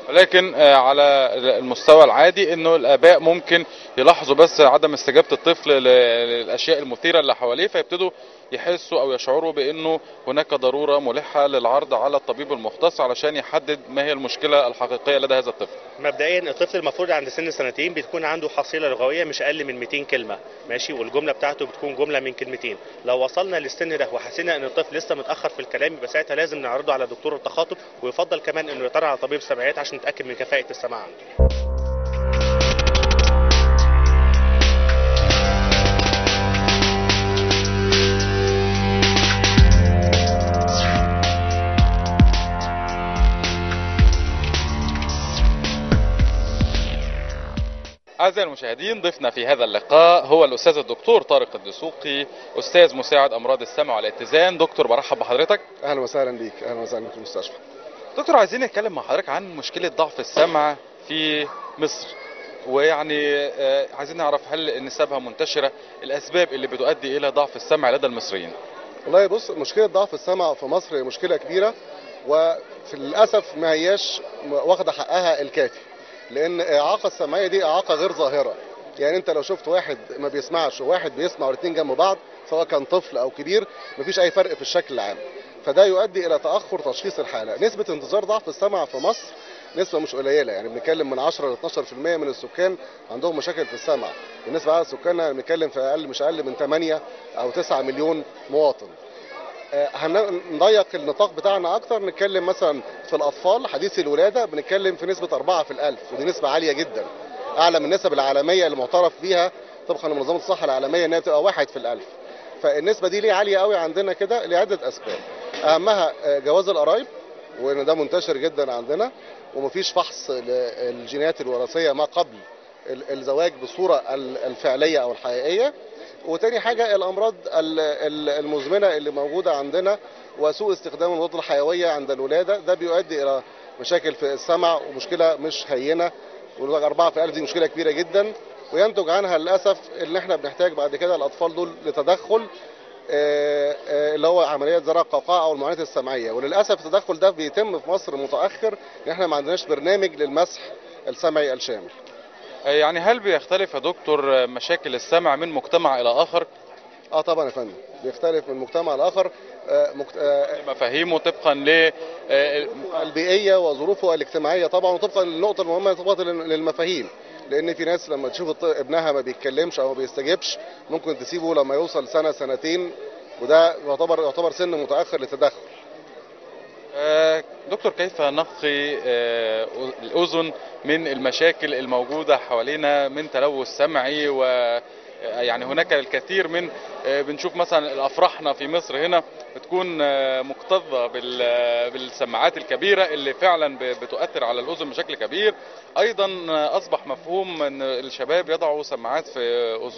ولكن آه، على المستوى العادي إنه الآباء ممكن يلاحظوا بس عدم استجابة الطفل للأشياء المثيرة اللي حواليه فيبتدوا يحسوا أو يشعروا بأنه هناك ضرورة ملحة للعرض على الطبيب المختص علشان يحدد ما هي المشكلة الحقيقية لدى هذا الطفل. مبدئيا الطفل المفروض عند سن سنتين بتكون عنده حصيلة لغوية مش أقل من 200 كلمة ماشي؟ والجملة بتاعته بتكون جملة من كلمتين. لو وصلنا للسن ده وحسينا إن الطفل لسه متأخر في الكلام يبقى ساعتها لازم نعرضه على دكتور التخاطب ويفضل كمان إنه يطلع على طبيب سمعيات عشان نتاكد من كفاءة السماع عنده. أعزائي المشاهدين ضيفنا في هذا اللقاء هو الأستاذ الدكتور طارق الدسوقي أستاذ مساعد أمراض السمع والاتزان. دكتور برحب بحضرتك. أهلا وسهلا بيك أهلا وسهلا بك في المستشفى. دكتور عايزين نتكلم مع حضرتك عن مشكلة ضعف السمع في مصر. ويعني آه، عايزين نعرف هل نسبها منتشرة الأسباب اللي بتؤدي إلى ضعف السمع لدى المصريين. والله بص مشكلة ضعف السمع في مصر هي مشكلة كبيرة وفي للاسف ما هياش واخدة حقها الكافي. لأن الاعاقه السمعيه دي إعاقة غير ظاهرة. يعني أنت لو شفت واحد ما بيسمعش وواحد بيسمع والاثنين جنب بعض سواء كان طفل أو كبير مفيش أي فرق في الشكل العام. فده يؤدي إلى تأخر تشخيص الحالة. نسبة انتظار ضعف السمع في مصر نسبة مش قليلة. يعني بنتكلم من 10 ل 12% من السكان عندهم مشاكل في السمع. بالنسبة على سكاننا بنتكلم في أقل مش أقل من 8 أو 9 مليون مواطن. هنضيق النطاق بتاعنا أكتر نتكلم مثلا في الأطفال حديثي الولادة بنتكلم في نسبة 4 في الألف ودي نسبة عالية جدا اعلى من النسب العالمية اللي معترف بيها طبقا لمنظمه الصحة العالمية إنها بتبقى واحد في الألف فالنسبة دي ليه عالية قوي عندنا كده؟ لعدة أسباب أهمها آه، جواز القرايب وإن ده منتشر جدا عندنا ومفيش فحص للجينات الوراثية ما قبل ال- الزواج بالصورة ال- الفعلية أو الحقيقية وتاني حاجة الأمراض ال- ال- المزمنة اللي موجودة عندنا وسوء استخدام المضادات الحيوية عند الولادة ده بيؤدي إلى مشاكل في السمع ومشكلة مش هينة. والوجع أربعة في الألف دي مشكلة كبيرة جدا. وينتج عنها للأسف إن إحنا بنحتاج بعد كده الأطفال دول لتدخل آه، آه، اللي هو عمليات زراعة القوقعه أو المعاناة السمعية. وللأسف التدخل ده بيتم في مصر متأخر إن إحنا ما عندناش برنامج للمسح السمعي الشامل. يعني هل بيختلف يا دكتور مشاكل السمع من مجتمع إلى آخر؟ آه طبعا يا فندم. بيختلف من مجتمع لاخر آه، مكت... آه، مفاهيمه طبقا ل آه، البيئية وظروفه الاجتماعية طبعا وطبقا للنقطة المهمة طبقا لل- للمفاهيم. لأن في ناس لما تشوف ابنها ما بيتكلمش أو ما بيستجيبش ممكن تسيبه لما يوصل سنة سنتين وده يعتبر يعتبر سن متأخر للتدخل. دكتور كيف نقي آه، الأذن من المشاكل الموجودة حوالينا من تلوث سمعي و يعني هناك الكثير من آه، بنشوف مثلا الأفراحنا في مصر هنا بتكون آه، مكتظة بال- بالسماعات الكبيرة اللي فعلا بتؤثر على الأذن بشكل كبير. أيضا آه، أصبح مفهوم إن الشباب يضعوا سماعات في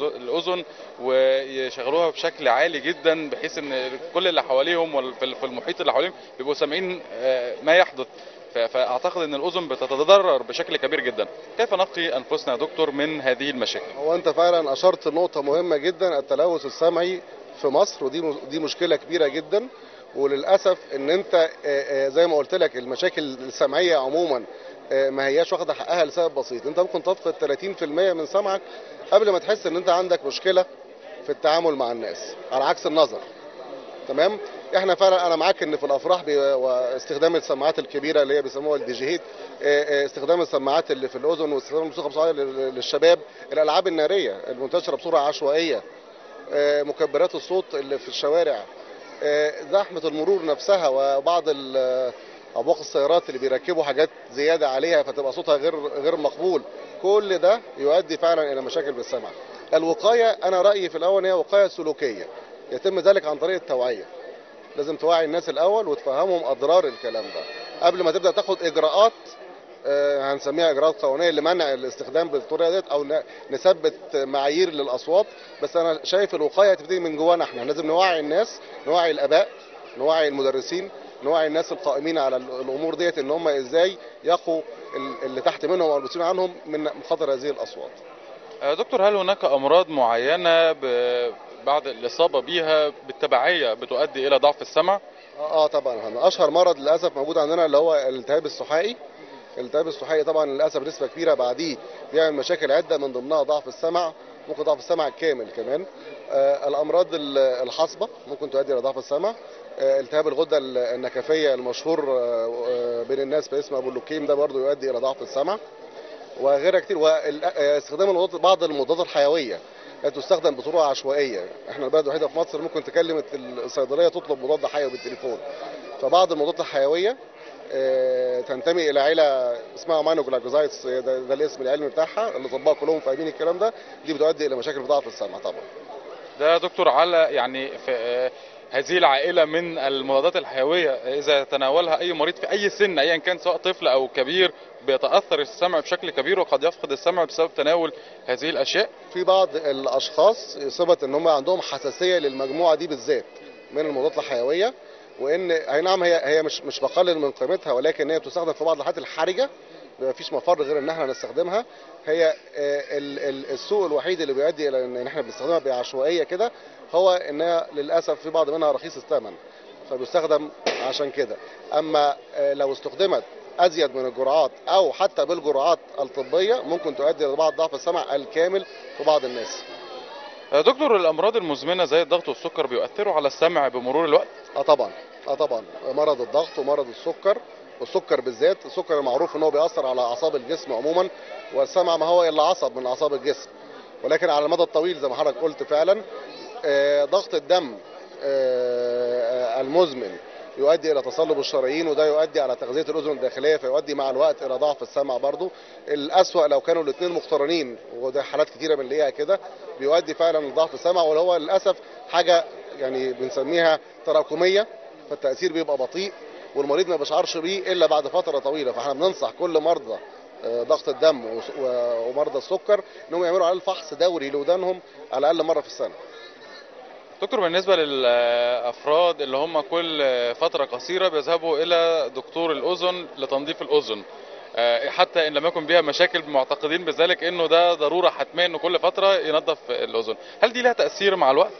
الأذن ويشغلوها بشكل عالي جدا بحيث إن كل اللي حواليهم وال- في المحيط اللي حواليهم بيبقوا سامعين آه، ما يحدث. فأعتقد إن الأذن بتتضرر بشكل كبير جدا. كيف نقي أنفسنا يا دكتور من هذه المشاكل؟ هو أنت فعلا أشرت لنقطه مهمة جدا التلوث السمعي في مصر ودي دي مشكلة كبيرة جدا. وللأسف إن أنت زي ما قلت لك المشاكل السمعية عموما ما هياش واخدة حقها لسبب بسيط. أنت ممكن تفقد 30% من سمعك قبل ما تحس إن أنت عندك مشكلة في التعامل مع الناس على عكس النظر. تمام؟ إحنا فعلا أنا معاك إن في الأفراح واستخدام السماعات الكبيرة اللي هي بيسموها الدي جي هيت آه، آه، استخدام السماعات اللي في الأذن واستخدام الموسيقى بصوت لل- للشباب الألعاب النارية المنتشرة بصورة عشوائية آه، مكبرات الصوت اللي في الشوارع زحمة المرور نفسها وبعض أبواق السيارات اللي بيركبوا حاجات زيادة عليها فتبقى صوتها غير غير مقبول. كل ده يؤدي فعلا إلى مشاكل بالسمع. الوقاية أنا رأيي في الأول هي وقاية سلوكية يتم ذلك عن طريق التوعية. لازم توعي الناس الأول وتفهمهم أضرار الكلام ده. قبل ما تبدأ تاخد إجراءات آه، هنسميها إجراءات قانونية لمنع الاستخدام بالطريقة ديت أو نثبت معايير للأصوات. بس أنا شايف الوقاية تبتدي من جوانا إحنا. لازم نوعي الناس نوعي الآباء نوعي المدرسين نوعي الناس القائمين على ال- الأمور ديت إن هم إزاي يقوا ال- اللي تحت منهم أو المسؤولين عنهم من خطر هذه الأصوات. آه، دكتور هل هناك أمراض معينة بعد الإصابة بيها بالتبعية بتؤدي إلى ضعف السمع؟ آه آه طبعا. أشهر مرض للأسف موجود عندنا اللي هو الالتهاب السحائي الالتهاب السحائي طبعا للأسف نسبة كبيرة بعديه بيعمل مشاكل عدة من ضمنها ضعف السمع ممكن ضعف السمع الكامل كمان. آه الأمراض ال- الحصبه ممكن تؤدي إلى ضعف السمع. آه التهاب الغدة ال- النكفية المشهور آه آه، بين الناس باسم أبو اللوكيم ده برضه يؤدي إلى ضعف السمع. وغيرها كتير. واستخدام المضادات بعض المضادات الحيوية. التي تستخدم بطرق عشوائية. إحنا البلد الوحيدة في مصر ممكن تكلم الصيدلية تطلب مضاد حيوي بالتليفون. فبعض المضادات الحيوية آه، تنتمي إلى عيلة اسمها ماينوجلايكوزايتس ده, الاسم العلمي بتاعها الاطباء كلهم فاهمين الكلام ده. دي بتؤدي إلى مشاكل في ضعف السمع طبعا. ده دكتور على يعني في آه، هذه العائلة من المضادات الحيوية إذا تناولها أي مريض في أي سن ايا كان سواء طفل أو كبير بيتأثر السمع بشكل كبير وقد يفقد السمع بسبب تناول هذه الأشياء. في بعض الأشخاص ثبت إن هم عندهم حساسية للمجموعة دي بالذات من المضادات الحيوية وإن أي نعم هي هي مش مش بقلل من قيمتها ولكن هي بتستخدم في بعض الحالات الحرجة ما فيش مفر غير إن إحنا نستخدمها. هي آه، ال- ال- السوء الوحيد اللي بيؤدي إلى إن إحنا بنستخدمها بعشوائية كده هو إنها للأسف في بعض منها رخيص الثمن فبيستخدم عشان كده. أما آه، لو استخدمت أزيد من الجرعات أو حتى بالجرعات الطبية ممكن تؤدي إلى بعض ضعف السمع الكامل في بعض الناس. آه، دكتور الأمراض المزمنة زي الضغط والسكر بيؤثروا على السمع بمرور الوقت؟ آه طبعا آه طبعا. مرض الضغط ومرض السكر والسكر بالذات السكر معروف إن هو بيأثر على أعصاب الجسم عموما والسمع ما هو إلا عصب من أعصاب الجسم. ولكن على المدى الطويل زي ما حضرتك قلت فعلا آه، ضغط الدم آه، آه، المزمن يؤدي إلى تصلب الشرايين وده يؤدي على تغذية الأذن الداخلية فيؤدي مع الوقت إلى ضعف السمع برضو. الأسوأ لو كانوا الاثنين مقترنين وده حالات كتيرة بنلاقيها كده بيؤدي فعلا لضعف السمع واللي هو للأسف حاجة يعني بنسميها تراكمية فالتأثير بيبقى بطيء. والمريض ما بيشعرش بيه إلا بعد فترة طويلة. فإحنا بننصح كل مرضى آه، ضغط الدم ومرضى السكر إنهم يعملوا على الفحص دوري لودانهم على الأقل مرة في السنة. دكتور بالنسبة للأفراد اللي هم كل فترة قصيرة بيذهبوا إلى دكتور الأذن لتنظيف الأذن آه، حتى إن لم يكن بها مشاكل معتقدين بذلك إنه ده ضرورة حتمية إنه كل فترة ينظف الأذن. هل دي لها تأثير مع الوقت؟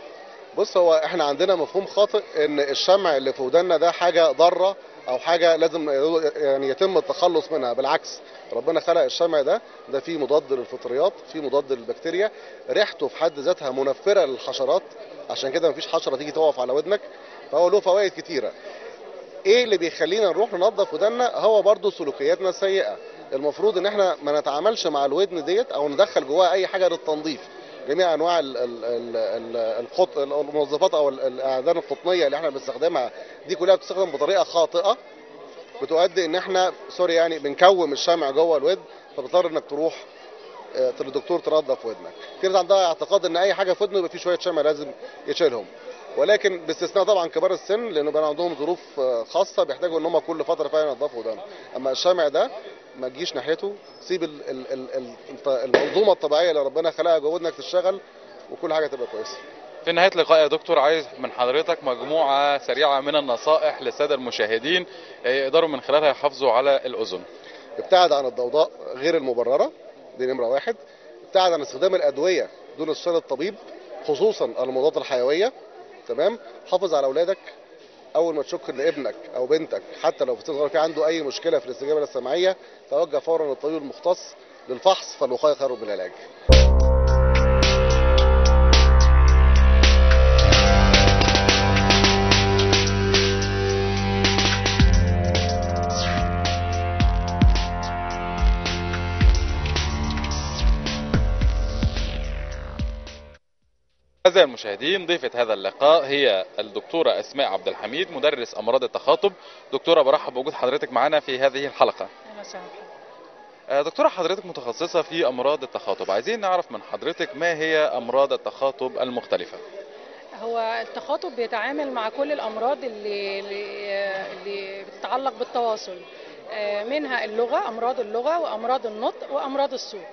بص هو إحنا عندنا مفهوم خاطئ إن الشمع اللي في ودنا ده حاجة ضارة أو حاجة لازم يعني يتم التخلص منها. بالعكس ربنا خلق الشمع ده ده فيه مضاد للفطريات فيه مضاد للبكتيريا. ريحته في حد ذاتها منفرة للحشرات عشان كده مفيش حشرة تيجي تقف على ودنك فهو له فوائد كتيرة. إيه اللي بيخلينا نروح ننظف ودنا هو برضو سلوكياتنا السيئة. المفروض إن إحنا ما نتعاملش مع الودن ديت أو ندخل جواها أي حاجة للتنظيف. جميع أنواع ال ال ال ال القط المنظفات أو ال- الاعذان القطنية اللي إحنا بنستخدمها دي كلها بتستخدم بطريقة خاطئة بتؤدي إن إحنا سوري يعني بنكوم الشمع جوه الودن فبتضطر إنك تروح آه، للدكتور تنظف ودنك. في ناس عندها اعتقاد إن أي حاجة في ودنه يبقى في شوية شمع لازم يشيلهم. ولكن باستثناء طبعا كبار السن لأنه بقى عندهم ظروف آه، خاصة بيحتاجوا إن هم كل فترة فعلا ينظفوا ودانهم أما الشمع ده ما تجيش ناحيته سيب ال- ال- ال- المنظومة الطبيعية اللي ربنا خلقها جوه ودنك تشتغل وكل حاجة تبقى كويسة. في نهاية اللقاء يا دكتور عايز من حضرتك مجموعة سريعة من النصائح للسادة المشاهدين آه، يقدروا من خلالها يحافظوا على الأذن. ابتعد عن الضوضاء غير المبررة دي نمرة واحد. ابتعد عن استخدام الأدوية دون استشاره الطبيب خصوصا المضادات الحيوية تمام؟ حافظ على أولادك أول ما تشك ان ابنك أو بنتك حتى لو في سن صغير في عنده أي مشكلة في الاستجابة السمعيه توجه فورا للطبيب المختص للفحص فالوقاية خير من العلاج أعزائي المشاهدين ضيفة هذا اللقاء هي الدكتورة أسماء عبد الحميد مدرس أمراض التخاطب. دكتورة برحب بوجود حضرتك معنا في هذه الحلقة. أهلا وسهلا. آه، دكتورة حضرتك متخصصة في أمراض التخاطب. عايزين نعرف من حضرتك ما هي أمراض التخاطب المختلفة؟ هو التخاطب بيتعامل مع كل الأمراض اللي اللي, اللي بتتعلق بالتواصل. آه، منها اللغة أمراض اللغة وأمراض النطق وأمراض الصوت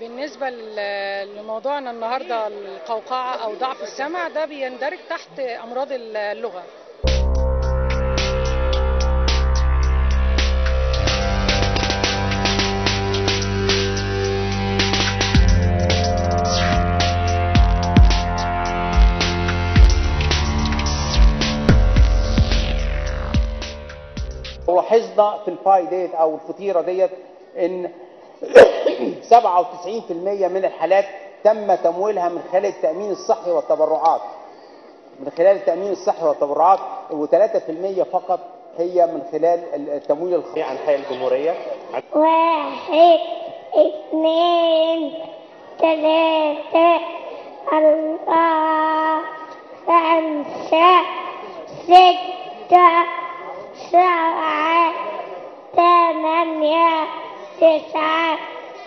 بالنسبة ل- لموضوعنا النهارده القوقعة أو ضعف السمع ده بيندرج تحت أمراض اللغة. ولاحظنا في الفاي ديت أو الفطيرة ديت إن 97% من الحالات تم تمويلها من خلال التأمين الصحي والتبرعات. من خلال التأمين الصحي والتبرعات و3% فقط هي من خلال التمويل الخاص. عن حي الجمهورية. واحد اثنين ثلاثة أربعة خمسة ستة سبعة ثمانية تسعة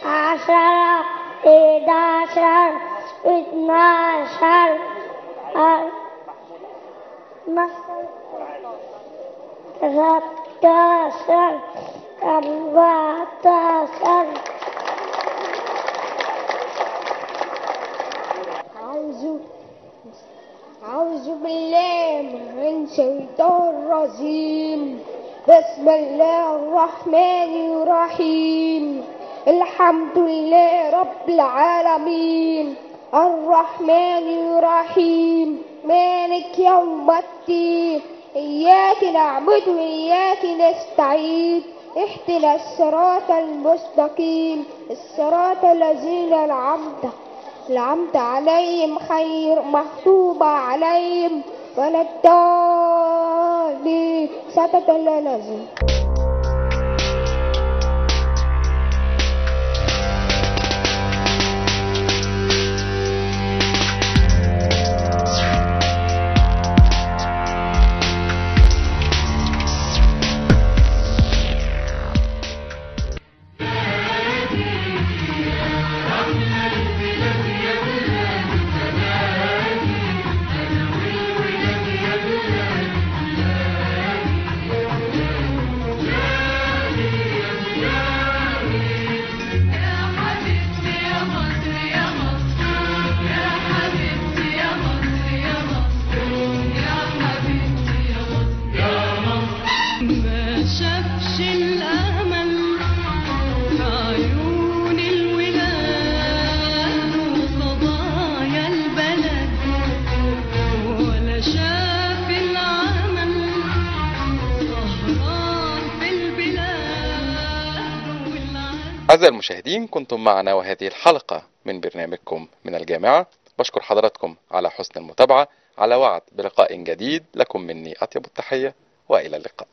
عشرة إحداشر اثناشر ثلاثة أربعة أعوذ أعوذ بالله من الشيطان الرجيم بسم الله الرحمن الرحيم. الحمد لله رب العالمين. الرحمن الرحيم. مالك يوم الدين. إياك نعبد وإياك نستعين. اهدنا الصراط المستقيم. الصراط الذين أنعمت أنعمت عليهم خير مغضوب عليهم. ولا الضالين سبت الذين أعزائي المشاهدين كنتم معنا وهذه الحلقة من برنامجكم من الجامعة. بشكر حضراتكم على حسن المتابعة. على وعد بلقاء جديد. لكم مني أطيب التحية وإلى اللقاء.